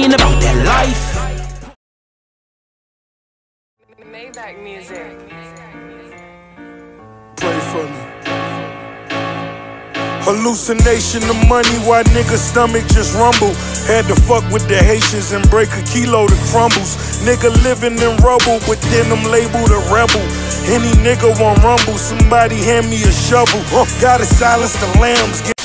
about that life. Maybach music. Pray for me. Hallucination of money, why nigga stomach just rumble. Had to fuck with the Haitians and break a kilo to crumbles. Nigga living in rubble, but then I'm labeled a rebel. Any nigga want rumble, somebody hand me a shovel. Gotta silence the lambs. Get